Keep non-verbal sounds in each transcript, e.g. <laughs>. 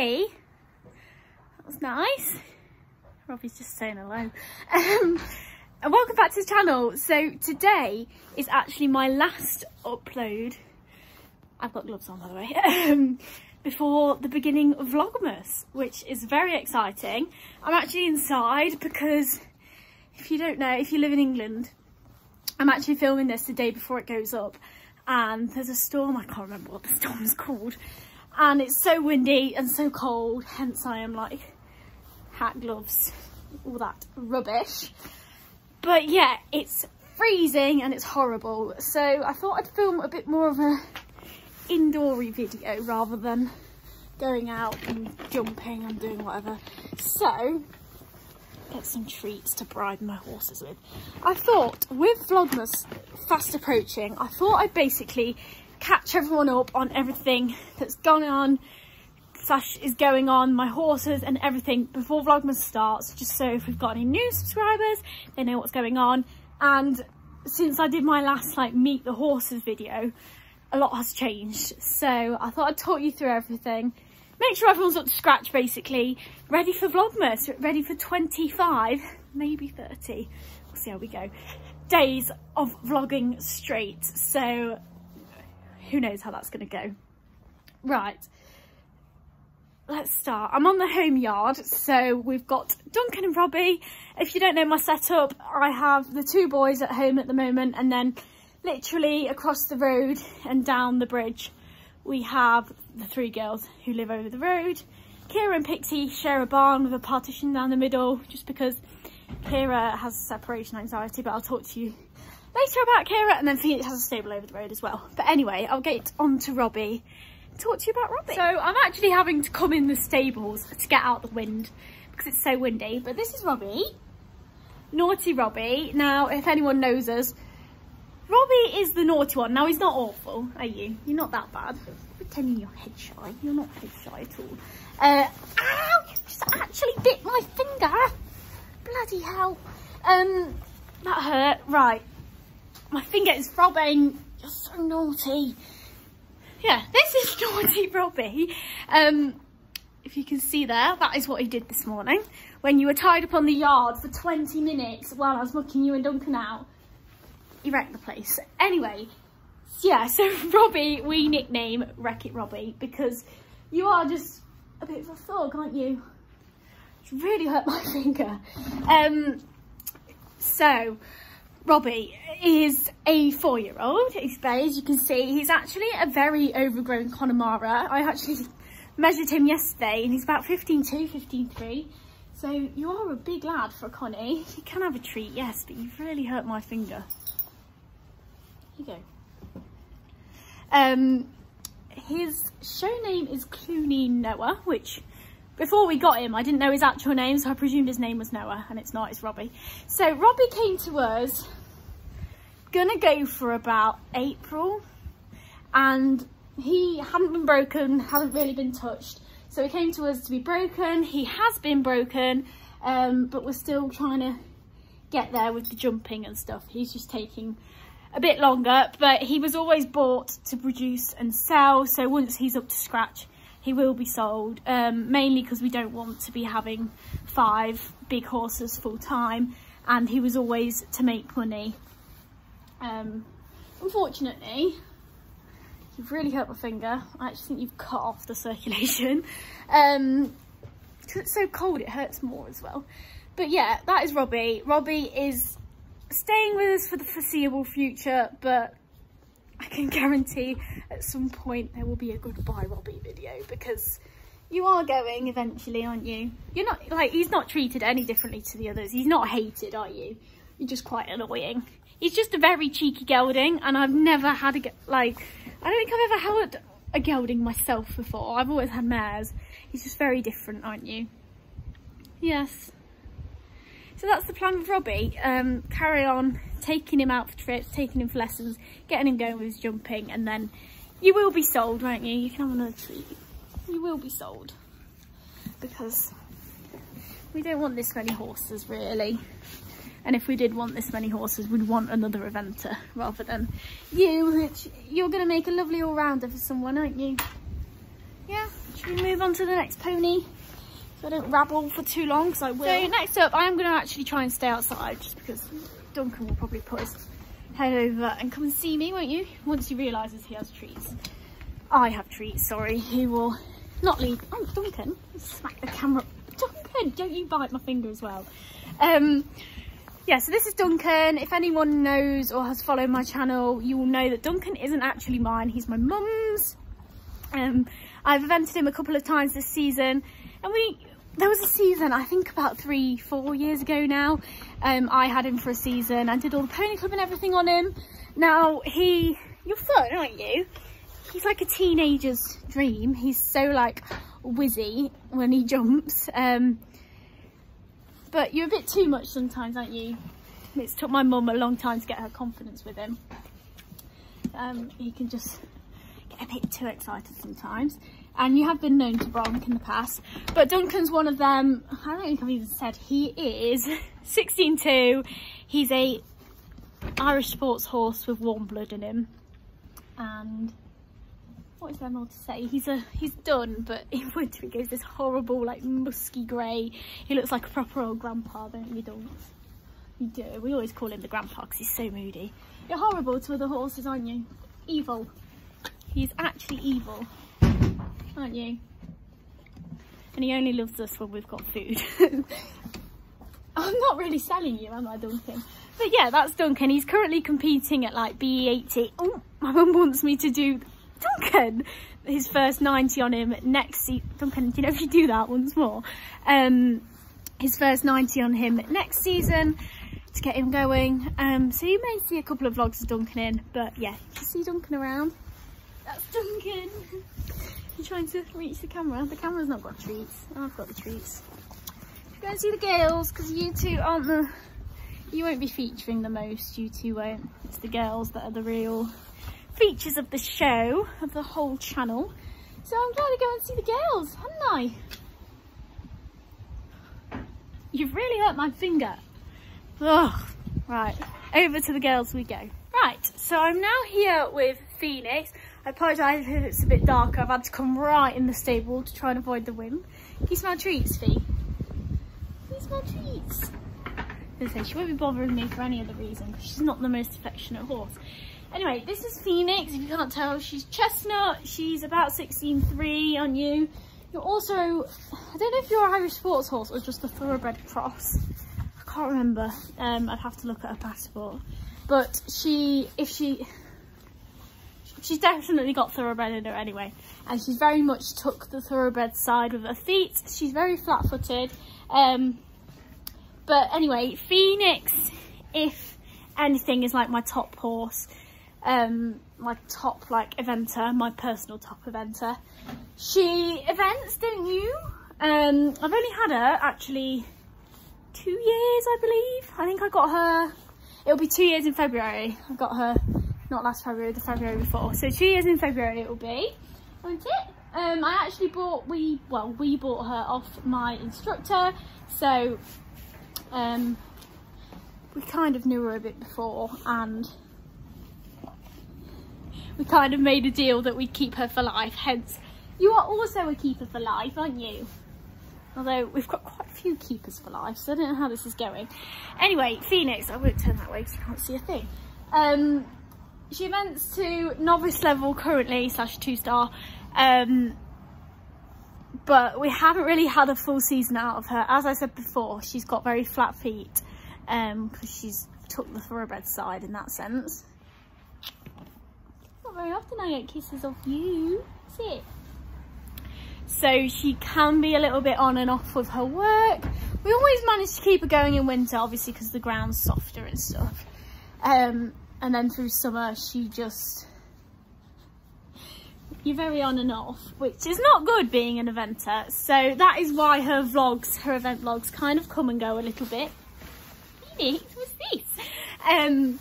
That was nice. Robbie's just saying hello. Um, and welcome back to the channel. So today is actually my last upload. I've got gloves on by the way. <laughs> Um, before the beginning of Vlogmas, which is very exciting. I'm actually inside because if you don't know, if you live in England, I'm actually filming this the day before it goes up and there's a storm, I can't remember what the storm's called, and it's so windy and so cold, hence I am like hat gloves, all that rubbish. But yeah, it's freezing and it's horrible, so I thought I'd film a bit more of a indoory video rather than going out and jumping and doing whatever. So, get some treats to bribe my horses with. I thought with Vlogmas fast approaching, I thought I'd basically catch everyone up on everything that's gone on slash is going on, my horses and everything before Vlogmas starts, just so if we've got any new subscribers, they know what's going on. And since I did my last like meet the horses video, a lot has changed. So I thought I'd talk you through everything. Make sure everyone's up to scratch basically. Ready for Vlogmas, ready for 25, maybe 30. We'll see how we go. Days of vlogging straight. So who knows how that's going to go. Right. Let's start. I'm on the home yard, so we've got Duncan and Robbie. If you don't know my setup, I have the two boys at home at the moment and then literally across the road and down the bridge we have the three girls who live over the road. Kira and Pixie share a barn with a partition down the middle just because Kira has separation anxiety but I'll talk to you later about Kira and then Phoenix has a stable over the road as well. But anyway, I'll get on to Robbie talk to you about Robbie. So I'm actually having to come in the stables to get out the wind because it's so windy. But this is Robbie, naughty Robbie. Now, if anyone knows us, Robbie is the naughty one. Now, he's not awful, are you? You're not that bad. Pretending you're head shy. You're not head shy at all. Uh, ow! Just actually bit my finger. Bloody hell. Um, that hurt. Right. My finger is throbbing. You're so naughty. Yeah, this is <laughs> naughty Robbie. Um, if you can see there, that is what he did this morning. When you were tied up on the yard for 20 minutes while I was mucking you and Duncan out he wrecked the place. Anyway, yeah, <laughs> so Robbie, we nickname Wreck It Robbie because you are just a bit of a thug, aren't you? It's really hurt my <laughs> finger. Um, so, Robbie is a four-year-old. He's as you can see. He's actually a very overgrown Connemara. I actually measured him yesterday and he's about 15.2, 15.3. So you are a big lad for Connie. You can have a treat, yes, but you've really hurt my finger Here you go. Um, his show name is Clooney Noah, which before we got him, I didn't know his actual name, so I presumed his name was Noah, and it's not, it's Robbie. So Robbie came to us, gonna go for about April, and he hadn't been broken, hadn't really been touched. So he came to us to be broken. He has been broken, um, but we're still trying to get there with the jumping and stuff. He's just taking a bit longer, but he was always bought to produce and sell. So once he's up to scratch, he will be sold, um, mainly because we don't want to be having five big horses full time. And he was always to make money. Um, unfortunately, you've really hurt my finger. I actually think you've cut off the circulation. <laughs> Um, it's so cold, it hurts more as well. But yeah, that is Robbie. Robbie is staying with us for the foreseeable future, but I can guarantee at some point there will be a goodbye Robbie video because you are going eventually, aren't you? You're not, like, he's not treated any differently to the others. He's not hated, are you? You're just quite annoying. He's just a very cheeky gelding and I've never had a, like, I don't think I've ever held a gelding myself before. I've always had mares. He's just very different, aren't you? Yes. So that's the plan with Robbie. Um, carry on taking him out for trips, taking him for lessons, getting him going with his jumping, and then you will be sold, won't you? You can have another treat. You will be sold. Because we don't want this many horses, really. And if we did want this many horses, we'd want another eventer rather than you, which you're going to make a lovely all-rounder for someone, aren't you? yeah, should we move on to the next pony? So I don't rabble for too long, because I will. So next up, I am going to actually try and stay outside, just because Duncan will probably put his head over and come and see me, won't you? Once he realises he has treats. I have treats, sorry. He will not leave. Oh, Duncan, smack the camera. Duncan, don't you bite my finger as well. Um, yeah, so this is Duncan. If anyone knows or has followed my channel, you will know that Duncan isn't actually mine. He's my mum's. Um, I've evented him a couple of times this season and we, there was a season, I think about three, four years ago now. Um, I had him for a season. I did all the pony club and everything on him. Now he, you're fun, aren't you? He's like a teenager's dream. He's so like whizzy when he jumps. Um, but you're a bit too much sometimes, aren't you? It's took my mum a long time to get her confidence with him. Um, he can just get a bit too excited sometimes. And you have been known to bronk in the past. But Duncan's one of them. I don't think I've even said he is <laughs> 16-2. He's a Irish sports horse with warm blood in him. And what is there more to say? He's a he's done, but <laughs> in winter he goes this horrible, like musky grey. He looks like a proper old grandpa, don't you, Dunks? You do. We always call him the grandpa because he's so moody. You're horrible to other horses, aren't you? Evil. He's actually evil, aren't you? And he only loves us when we've got food. <laughs> I'm not really selling you, am I, Duncan? But yeah, that's Duncan. He's currently competing at like BE80. Oh, my mum wants me to do Duncan, his first 90 on him next season. Duncan, do you know if you do that once more? Um, his first 90 on him next season to get him going. Um, so you may see a couple of vlogs of Duncan in, but yeah, you see Duncan around. That's Duncan. <laughs> You're trying to reach the camera. The camera's not got treats. Oh, I've got the treats. Go and see the girls, because you two aren't the... You won't be featuring the most, you two won't. It's the girls that are the real features of the show, of the whole channel. So I'm glad to go and see the girls, hadn't I? You've really hurt my finger. Ugh. Right, over to the girls we go. Right, so I'm now here with Phoenix. I apologise if it's a bit darker. I've had to come right in the stable to try and avoid the wind. Can you smell treats, Fee? Can you smell treats? I she won't be bothering me for any other reason because she's not the most affectionate horse. Anyway, this is Phoenix. If you can't tell, she's chestnut. She's about 16.3 on you. You're also, I don't know if you're an Irish sports horse or just a thoroughbred cross. I can't remember. Um, I'd have to look at her passport. But she, if she, she's definitely got thoroughbred in her anyway. And she's very much took the thoroughbred side with her feet. She's very flat-footed. Um, but anyway, Phoenix, if anything, is like my top horse um, my top like eventer, my personal top eventer. She events, don't you? Um, I've only had her actually two years, I believe. I think I got her, it'll be two years in February. I got her, not last February, the February before. So two years in February it will be, won't it? Um, I actually bought, we, well, we bought her off my instructor. So, um, we kind of knew her a bit before and we kind of made a deal that we'd keep her for life. Hence, you are also a keeper for life, aren't you? Although we've got quite a few keepers for life, so I don't know how this is going. Anyway, Phoenix, I won't turn that way because you can't see a thing. Um, she events to novice level currently, slash two star. Um, but we haven't really had a full season out of her. As I said before, she's got very flat feet because um, she's took the thoroughbred side in that sense. Not very often I get kisses off you. Sit. So she can be a little bit on and off with her work. We always manage to keep her going in winter, obviously, because the ground's softer and stuff. Um, and then through summer, she just... You're very on and off, which is not good being an eventer. So that is why her vlogs, her event vlogs, kind of come and go a little bit. Phoenix what's this? Um,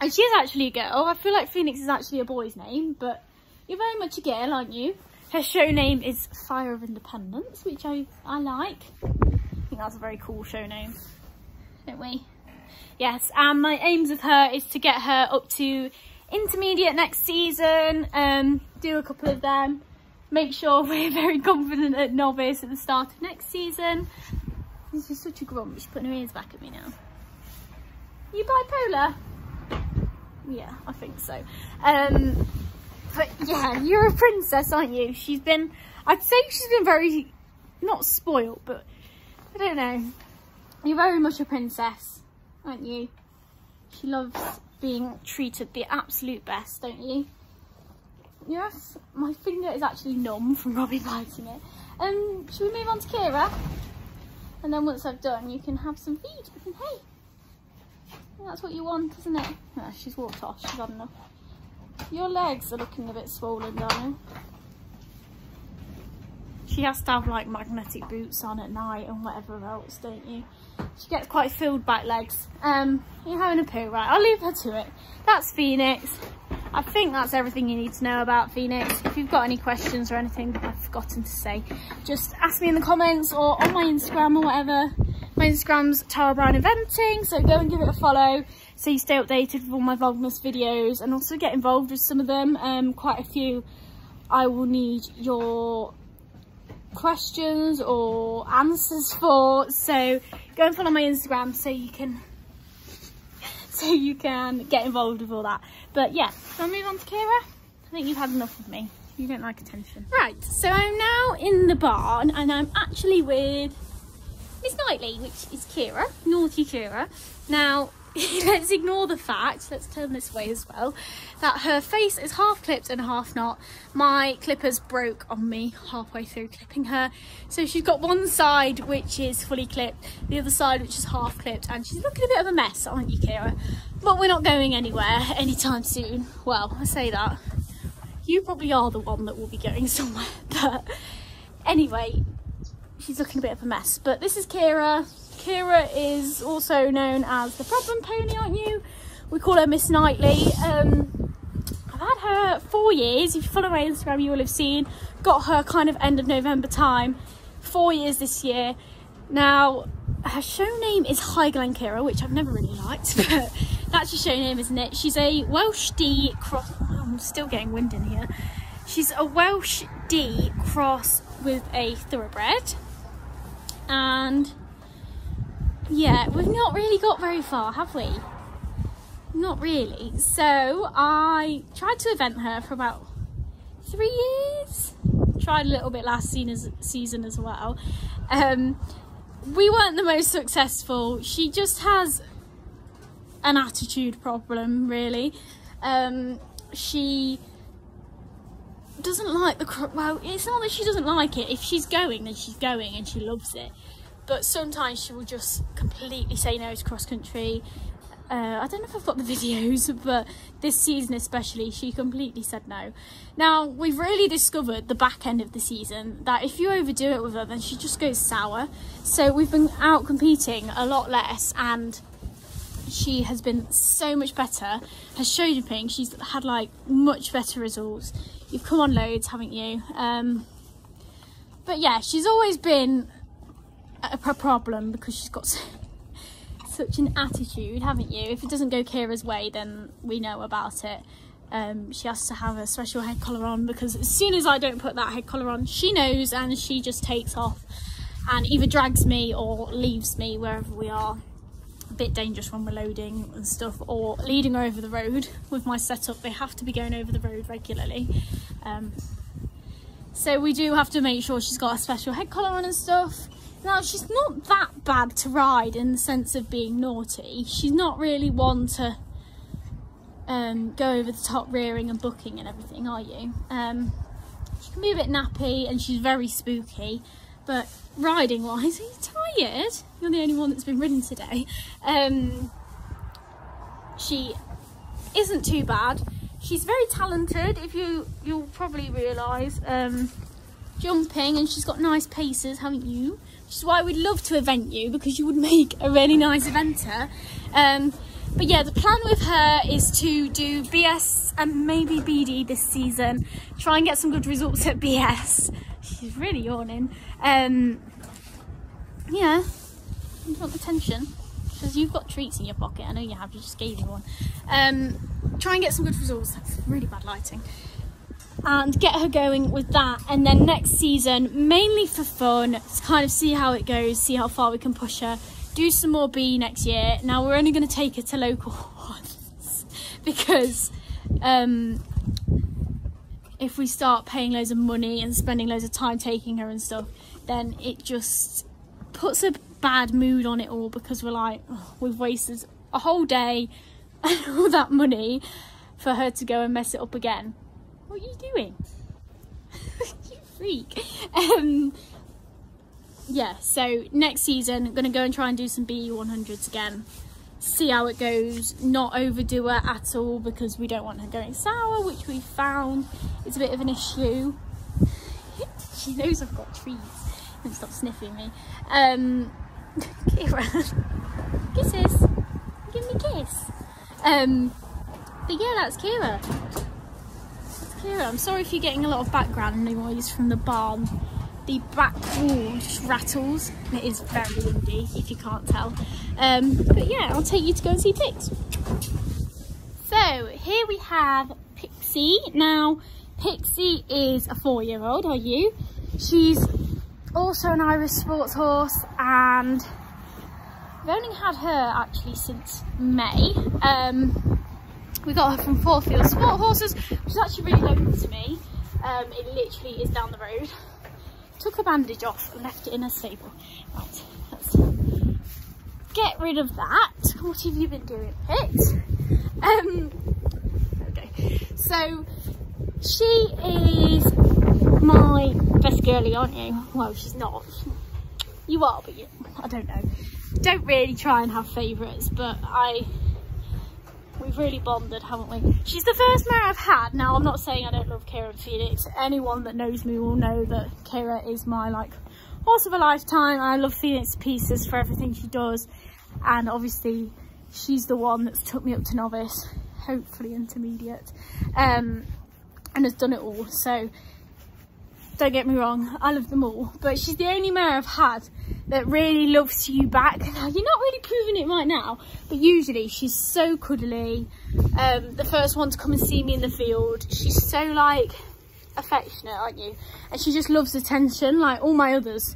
and she is actually a girl. I feel like Phoenix is actually a boy's name, but you're very much a girl, aren't you? Her show name is Fire of Independence, which I, I like. I think that's a very cool show name, don't we? Yes, and my aims with her is to get her up to intermediate next season, um, do a couple of them, make sure <laughs> we're very confident at novice at the start of next season. This is such a grump. She's putting her ears back at me now. You bipolar? Yeah, I think so. Um, but yeah, you're a princess, aren't you? She's been, I'd say she's been very, not spoiled, but I don't know. You're very much a princess, aren't you? She loves being treated the absolute best, don't you? Yes, my finger is actually numb from Robbie biting it. Um, should we move on to Kira? And then once I've done, you can have some feed. And hey, that's what you want, isn't it? Yeah, she's walked off, she's had enough. Your legs are looking a bit swollen, darling. She has to have like magnetic boots on at night and whatever else, don't you? She gets quite filled back legs. Um, you're having a poo, right? I'll leave her to it. That's Phoenix. I think that's everything you need to know about Phoenix. If you've got any questions or anything I've forgotten to say, just ask me in the comments or on my Instagram or whatever. My Instagram's Tara Brown Eventing, so go and give it a follow so you stay updated with all my Vlogmas videos and also get involved with some of them. Um, quite a few I will need your questions or answers for, so go and follow my Instagram so you can <laughs> so you can get involved with all that. But yeah, so I'll move on to Kira. I think you've had enough of me. You don't like attention. Right, so I'm now in the barn and I'm actually with Miss Knightley, which is Kira, naughty Kira. Now, <laughs> let's ignore the fact, let's turn this way as well, that her face is half clipped and half not. My clippers broke on me halfway through clipping her. So she's got one side which is fully clipped, the other side which is half clipped, and she's looking a bit of a mess, aren't you, Kira? But we're not going anywhere anytime soon. Well, I say that. You probably are the one that will be going <laughs> somewhere. But anyway, she's looking a bit of a mess. But this is Kira. Kira is also known as the problem pony, aren't you? We call her Miss Knightley. Um, I've had her four years. If you follow my Instagram, you will have seen. Got her kind of end of November time. Four years this year. Now, her show name is High Kira, which I've never really liked, <laughs> but that's her show name, isn't it? She's a Welsh D cross. I'm still getting wind in here. She's a Welsh D cross with a thoroughbred. And yeah, we've not really got very far, have we? Not really. So I tried to event her for about three years. Tried a little bit last season as well. Um, we weren't the most successful. She just has an attitude problem, really. Um, she doesn't like the well. It's not that she doesn't like it. If she's going, then she's going, and she loves it but sometimes she will just completely say no to cross country. Uh, I don't know if I've got the <laughs> videos, but this season especially, she completely said no. Now, we've really discovered the back end of the season that if you overdo it with her, then she just goes sour. So we've been out competing a lot less and she has been so much better. Has showed you she's had like much better results. You've come on loads, haven't you? Um, but yeah, she's always been a problem because she's got <laughs> such an attitude, haven't you? If it doesn't go Kira's way, then we know about it. Um, she has to have a special head collar on because as soon as I don't put that head collar on, she knows and she just takes off and either drags me or leaves me wherever we are. A bit dangerous when we're loading and stuff or leading her over the road with my setup. They have to be going over the road regularly. Um, so we do have to make sure she's got a special head collar on and stuff. Now, she's not that bad to ride in the sense of being naughty. She's not really one to um, go over the top rearing and booking and everything, are you? Um, she can be a bit nappy and she's very spooky, but riding wise, <laughs> are you tired? You're the only one that's been ridden today. Um, she isn't too bad. She's very talented, if you, you'll probably realise. Um, jumping and she's got nice paces, haven't you? which is why we'd love to event you because you would <laughs> make a really nice eventer. Um, but yeah, the plan with her is to do BS and maybe BD this season. Try and get some good results at BS. <laughs> She's really yawning. Um, yeah, you want attention because you've got treats in your pocket. I know you have. You just gave me one. Um, try and get some good results. That's really bad lighting. And get her going with that. And then next season, mainly for fun, to kind of see how it goes, see how far we can push her. Do some more B next year. Now we're only going to take her to local <laughs> ones because um, if we start paying loads of money and spending loads of time taking her and stuff, then it just puts a bad mood on it all because we're like, oh, we've wasted a whole day <laughs> and all that money for her to go and mess it up again. What are you doing? <laughs> you freak. Um, yeah, so next season, I'm going to go and try and do some BE100s again. See how it goes. Not overdo it at all because we don't want her going sour, which we found is a bit of an issue. <laughs> she knows I've got treats. And stop sniffing me. Um, <laughs> Kira, kisses. Give me a kiss. Um, but yeah, that's Kira. I'm sorry if you're getting a lot of background noise from the barn. The back wall just rattles. It is very windy, if you can't tell. Um, but yeah, I'll take you to go and see Pix. So here we have Pixie. Now, Pixie is a four-year-old, are you? She's also an Irish sports horse and I've only had her actually since May. Um, we got her from Fourfield Sport Horses, which is actually really local to me. Um, it literally is down the road. Took a bandage off and left it in a stable. Right, let's get rid of that. What have you been doing, Pit? Um, okay, so she is my best girlie, aren't you? Well, she's not. You are, but you, I don't know. Don't really try and have favourites, but I We've really bonded, haven't we? She's the first mare I've had. Now, I'm not saying I don't love Kira and Phoenix. Anyone that knows me will know that Kira is my, like, horse of a lifetime. I love Phoenix pieces for everything she does. And obviously, she's the one that's took me up to novice, hopefully intermediate, um, and has done it all. So, don't get me wrong, I love them all. But she's the only mare I've had that really loves you back. Now, you're not really proving it right now, but usually she's so cuddly. Um, the first one to come and see me in the field. She's so like affectionate, aren't you? And she just loves attention, like all my others.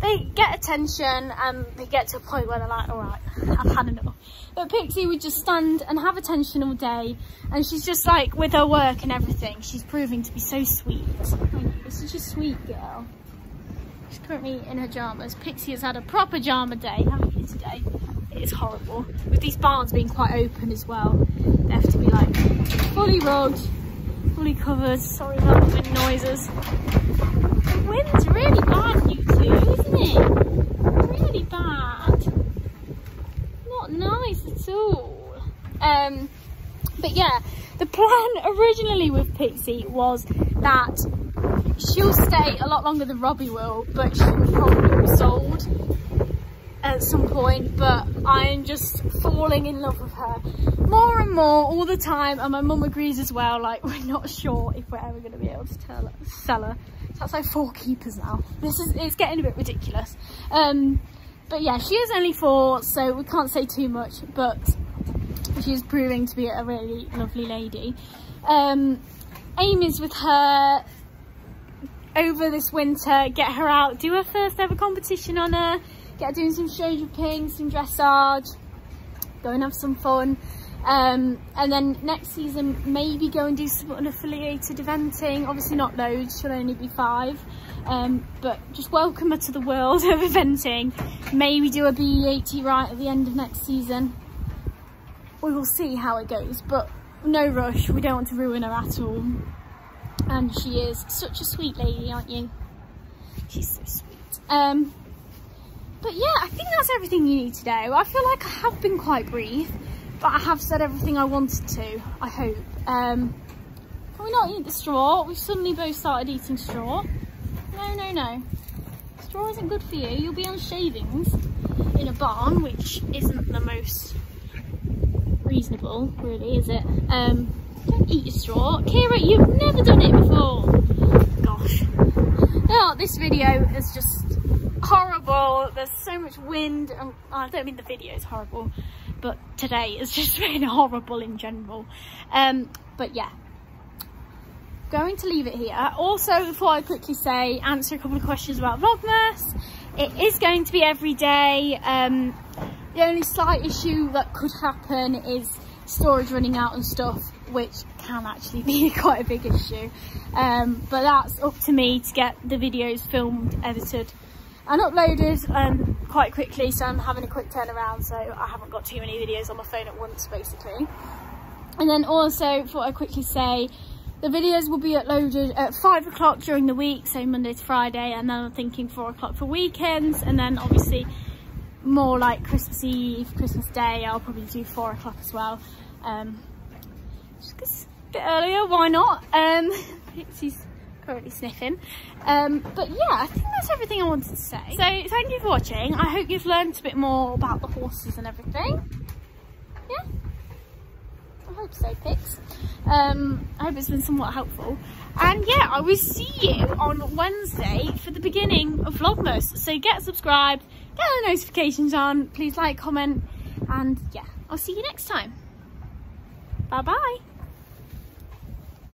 They get attention and they get to a point where they're like, all right, <laughs> I've had enough. But Pixie would just stand and have attention all day. And she's just like, with her work and everything, she's proving to be so sweet. Such a sweet girl. She's currently in her pajamas. Pixie has had a proper pajama day, haven't you, today? It is horrible. With these barns being quite open as well, they have to be like fully rugged, fully covered. Sorry about the wind noises. The wind's really bad, two, isn't it? Really bad. Not nice at all. Um, but yeah, the plan originally with Pixie was that she'll stay a lot longer than Robbie will, but she will probably be sold at some point, but I'm just falling in love with her more and more all the time, and my mum agrees as well, like, we're not sure if we're ever going to be able to tell sell her. That's like four keepers now. This is, it's getting a bit ridiculous. Um, but yeah, she is only four, so we can't say too much, but she's proving to be a really lovely lady. Um, aim is with her over this winter, get her out, do her first ever competition on her, get her doing some show jumping, some dressage, go and have some fun. Um, and then next season, maybe go and do some unaffiliated eventing. Obviously not loads, she'll only be five. Um, but just welcome her to the world <laughs> of eventing. Maybe do a BE80 right at the end of next season. We will see how it goes, but no rush. We don't want to ruin her at all and she is such a sweet lady, aren't you? She's so sweet. Um, but yeah, I think that's everything you need to know. I feel like I have been quite brief, but I have said everything I wanted to, I hope. Um, can we not eat the straw? We've suddenly both started eating straw. No, no, no. Straw isn't good for you. You'll be on shavings in a barn, which isn't the most reasonable, really, is it? Um, don't eat your straw. Kira, you've never done it before. Gosh. Oh, this video is just horrible. There's so much wind. And, I don't mean the video is horrible, but today has <laughs> just been horrible in general. Um, but yeah. going to leave it here. Also, before I quickly say, answer a couple of questions about Vlogmas. It is going to be every day. Um, the only slight issue that could happen is storage running out and stuff, which can actually <laughs> be quite a big issue. Um, but that's up to me to get the videos filmed, edited and uploaded um, quite quickly. So I'm having a quick turnaround, so I haven't got too many videos on my phone at once, basically. And then also, thought I'd quickly say, the videos will be uploaded at five o'clock during the week, so Monday to Friday, and then I'm thinking four o'clock for weekends, and then obviously more like Christmas Eve, Christmas Day, I'll probably do four o'clock as well. Um, just a bit earlier, why not? Um, <laughs> Currently sniffing. Um, but yeah, I think that's everything I wanted to say. So thank you for watching. I hope you've learned a bit more about the horses and everything. Yeah? I hope so, Pix. Um, I hope it's been somewhat helpful. And yeah, I will see you on Wednesday for the beginning of Vlogmas. So get subscribed, get the notifications on, please like, comment, and yeah, I'll see you next time. Bye bye.